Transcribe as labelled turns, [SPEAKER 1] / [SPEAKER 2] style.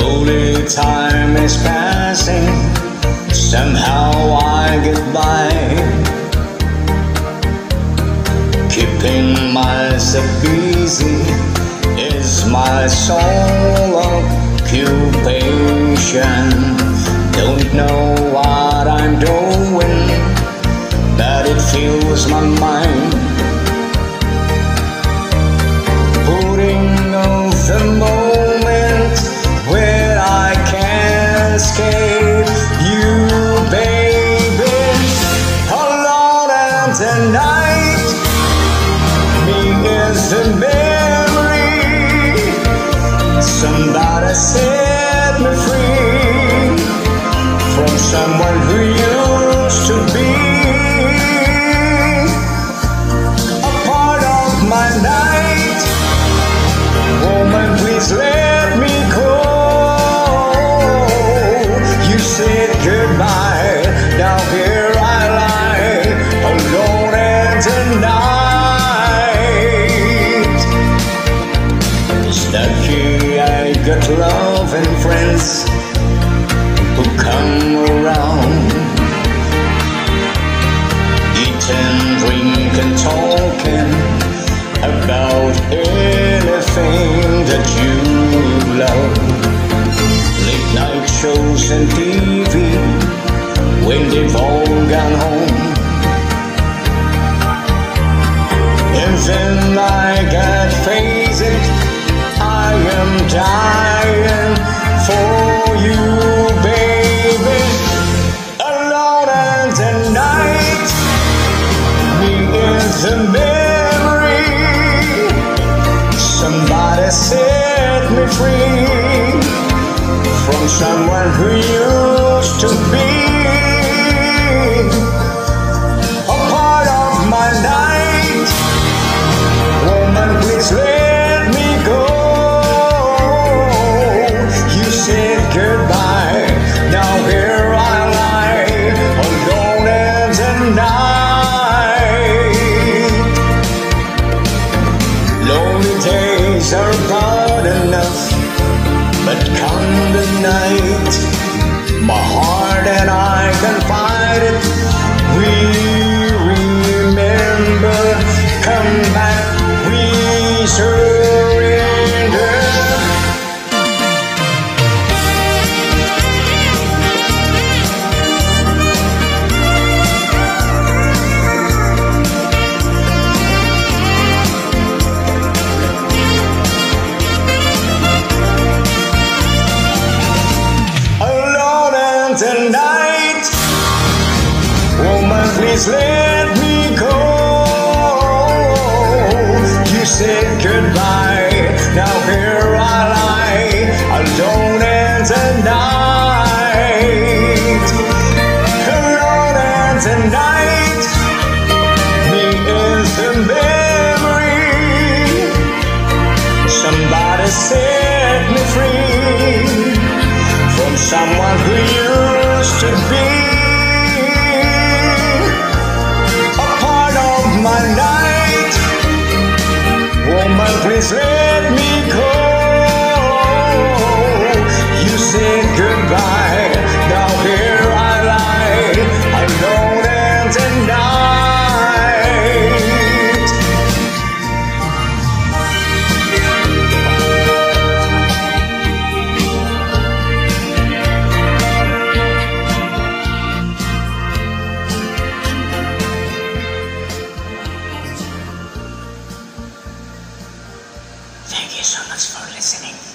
[SPEAKER 1] the time is passing, somehow I get by. Keeping myself busy is my sole occupation. Don't know what I'm doing, but it fills my mind. Putting off the moment escape you, baby. Alone and tonight, me is the memory. Somebody set me free from someone who used anything that you love. Late night shows and TV when they've all gone home. And then I got face it, I am dying for you, baby. Alone and tonight, me is the someone who used to be a part of my night. Woman, please let me go. You said goodbye. Now here I lie, alone and tonight. Lonely days are bad enough, please let me go. You said goodbye, now here I lie, alone and tonight. Alone and tonight, me is the memory. Somebody set me free from someone who used to be you so much for listening.